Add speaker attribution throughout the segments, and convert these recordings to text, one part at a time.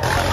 Speaker 1: Thank you.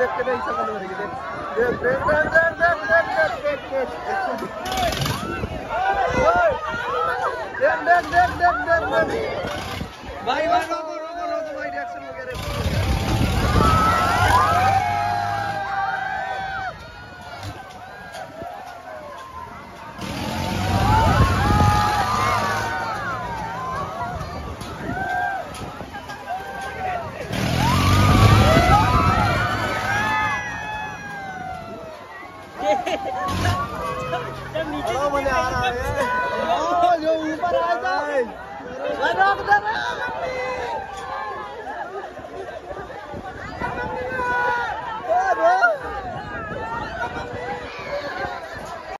Speaker 1: দেখতে দেখ ইচ্ছা করতে পারি দেখ দেখ দেখ দেখ দেখ দেখ দেখ দেখ দেখ देख देख देख देख देख देख भाई भाई रोको रोको रोको भाई रिएक्शन वगैरह Hello, mana arah ya? Oh, jauh parah aja. Ada aku darah.